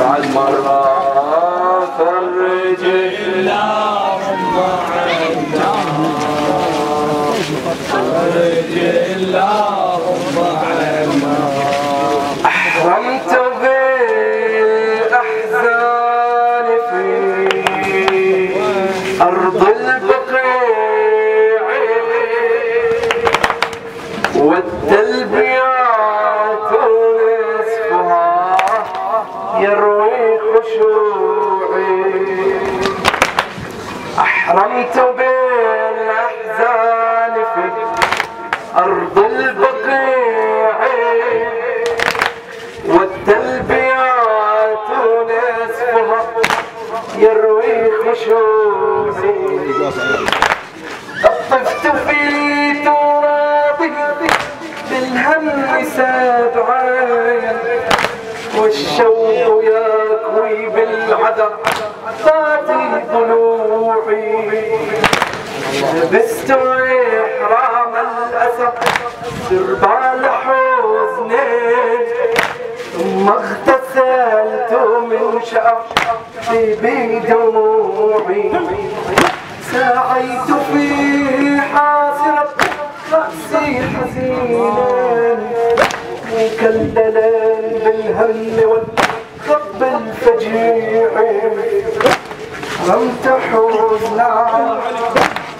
Kalmarla ferreci يروي خشوعي. أحرمت بالأحزان والشوق يكوي بالعذر فاتي ضلوعي لبست إحرام الأسى سربال حزنين ثم اغتسلت من شعري بدموعي سعيت في حاسرة رأسي حزينا مكللا بالهم والحب الفجيع. رمت حزنا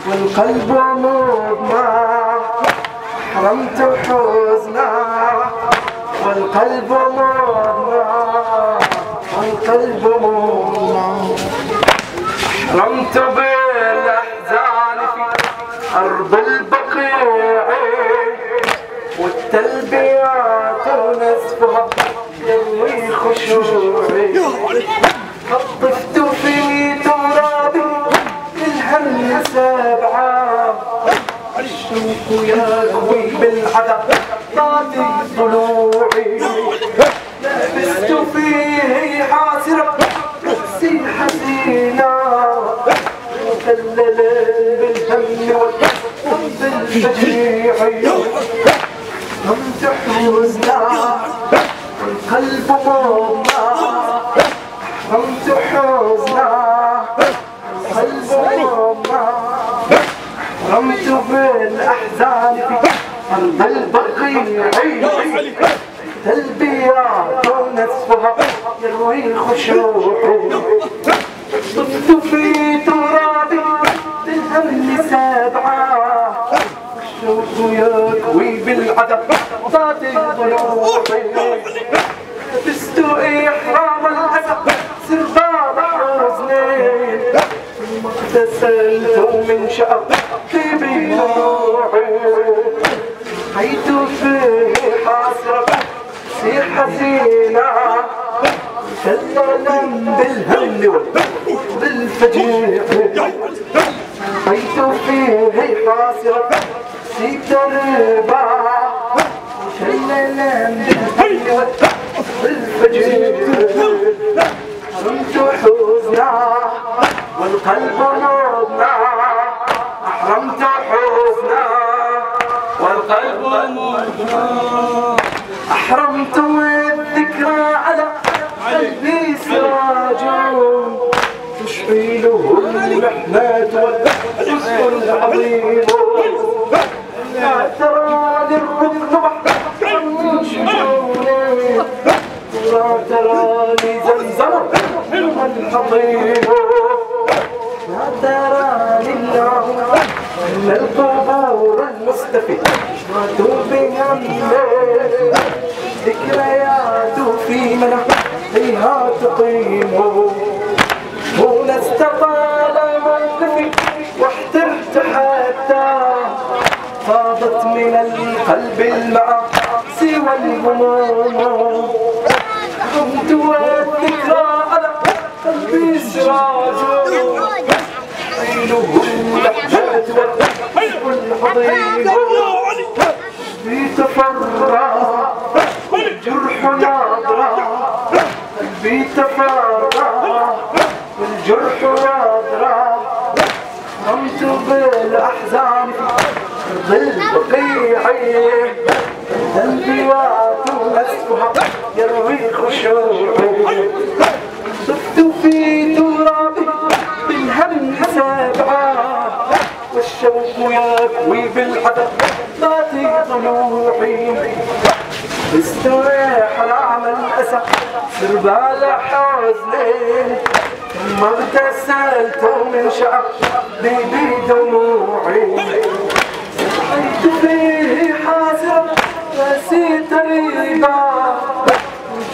والقلب مضمع. حرمت حزنا والقلب مضمع. والقلب مضمع. حرمت بالأحزان في أرض البقيع. والتلبيات يروي خشوعي طفت في ترابي الهم سبعة الشوق يكوي بالعذاب طاتي ضلوعي لبست فيه حاسرة نفسي حزينة مكللة بالهم والحب الفجيع رمت حزنا والقلب مضمع رمت حزنا والقلب مضمع رمت بالاحزان ارض البقيع تلبيات نصفها يروي خشوعي طفت في ترابي بالهم سبعة الشوق يكوي بالعدم ضاد ضلوعي لبست إحرام الأسد سرباب حزنين. ثم اغتسلت من شعري بدموعي حيث فيه حسرة سي حزينة مشللا بالهم والفجيع حيث فيه حاسرة سي تربى مشللا بالهم والفجيع حرمت حزنا والقلب نضنا أحرمت حزنا. والقلب أحرمت الذكرى على قلبي سراج. تشعله المحنات والحزن العظيم. لا ترى للركن بحر من شجوني ولا ترى لزمزم الحضيم لا ترى لله إن القبور المستفيد بهم ذكريات في منحها تقيم. هنا استطال موقفي واحترت حتى فاضت من القلب المعاصي والهموم. والذكرى قلبي سراج عينه لحظات والحضيض في تفرع والجرح ناظرة قلبي تفرع والجرح ارض البقيع قلبي خشوعي صرت في ترابي بالهم سابعة والشوق يكوي بالحدث ذاتي طلوعي استريح العمل الأسى سربال حزني ثم اغتسلت من شعب بيدي دموعي سقيت فيه حاسرة نسيت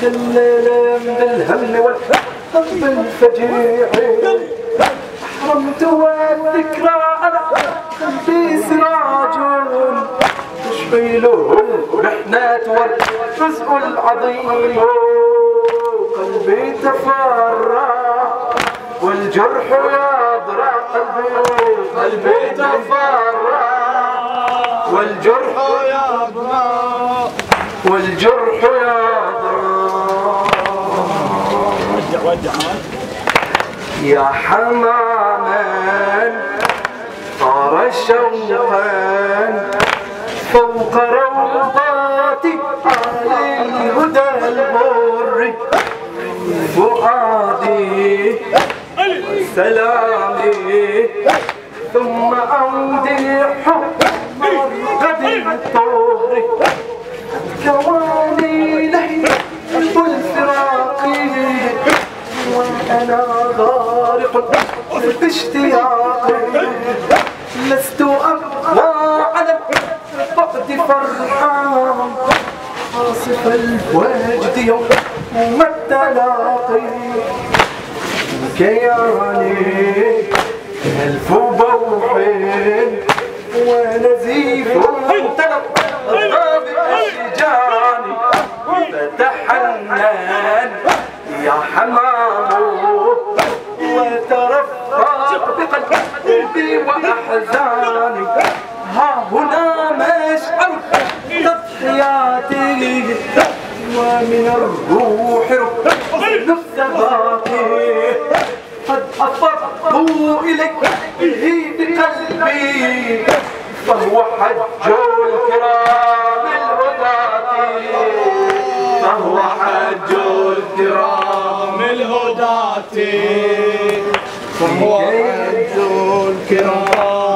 ريبا مكلل بالهم والحب الفجيع. حرمت والذكرى على قلبي سراج. تشبي له محنات والجزء العظيم. قلبي تفرع والجرح يضرع قلبي. قلبي تفرع والجرح يضرع والجرح يضرع يا حماما طار شوقا فوق روضاتي على الهدى المر فؤادي سلامي ثم أودي حب مرقد الطهر كواني غارق باشتياقي لست أقوى على البعد فرحان عاصف الوجد يوم التلاقي كياني ألف بوح ونزيف تلق ومن الروح نفس باقي قد أفضت إليك به بقلبي فهو حج الكرام الهداة. فهو حج الكرام الهداة. فهو حج الكرام